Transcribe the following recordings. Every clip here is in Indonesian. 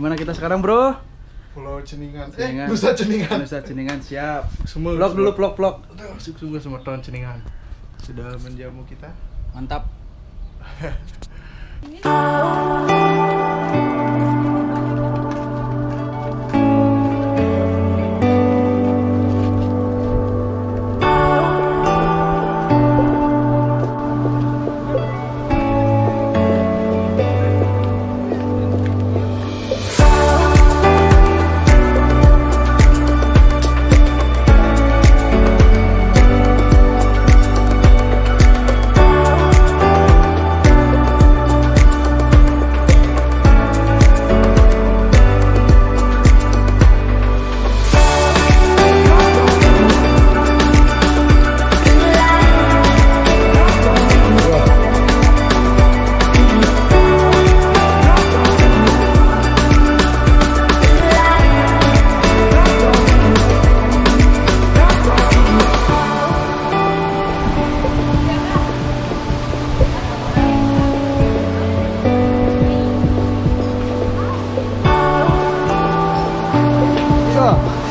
Gimana kita sekarang, Bro? Pulau Ceningan. Ceningan. Eh, Nusa Ceningan. Nusa Ceningan siap. Semua Vlog dulu, vlog, vlog. Sungguh semua tahun Ceningan. Sudah menjamu kita. Mantap. あ。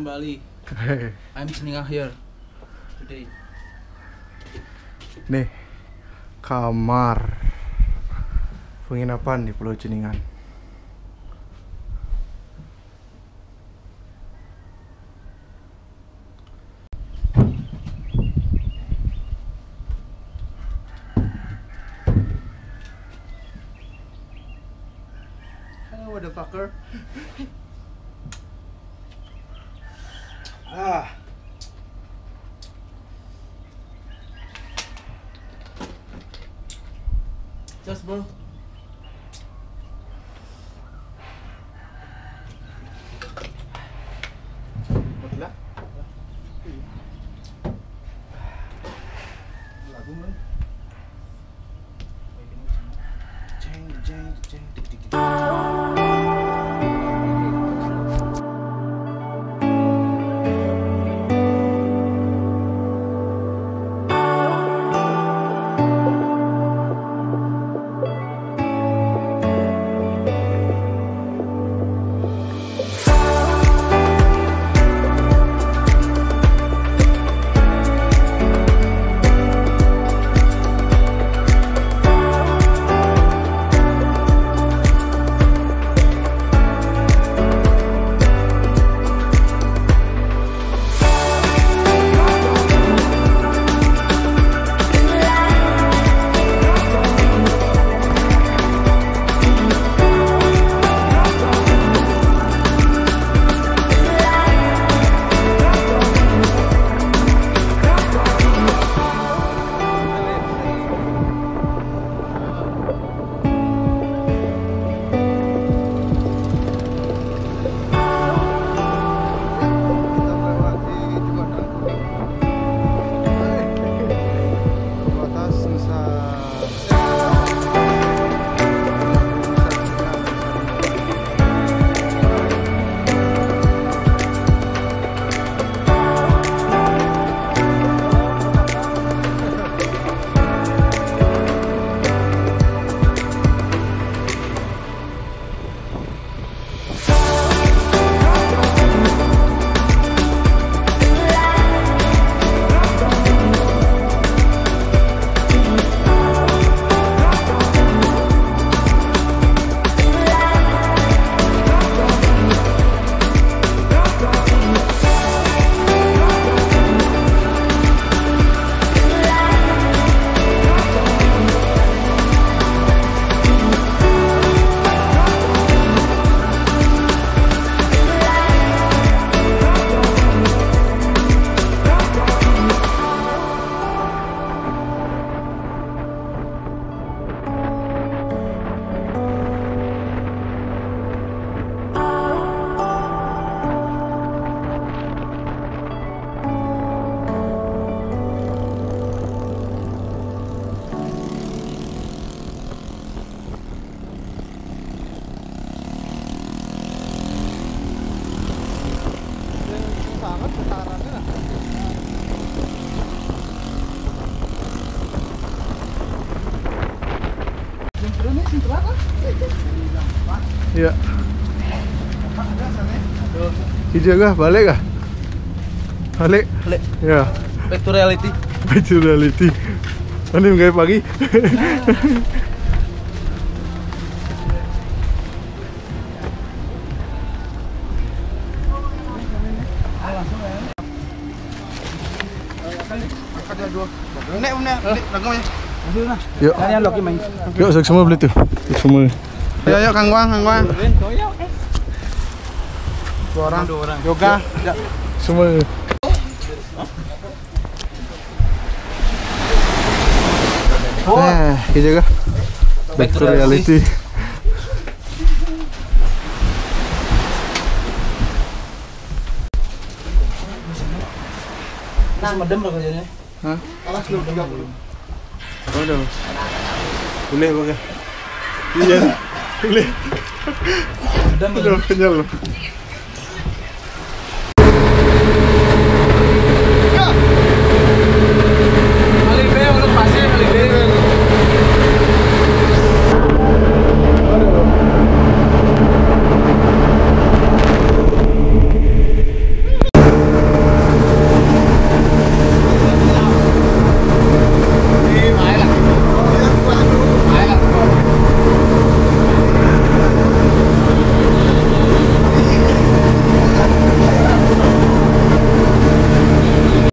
Kembali. I'm Ceningan here today. Nih, kamar penginapan di Pulau Ceningan. Hello, motherfucker. Ah, Just bro. Hijau kah? Balik kah? Balik. Balik. Ya. Back to reality. Back to reality. Ini kayak pagi. Yuk. Kalian lagi main. Yuk, semua beli tuh. Semua. Ayo, ayo, Kang Wang, Kang Wang. Dua orang, dua orang. Yoga. Semua. Eh, hijau kah? Back to reality. Nah, medem loh kerjanya. Hah? Alas belum pegang belum. Waduh. Boleh pakai. Iya. Boleh. Medem Udah kenyal loh.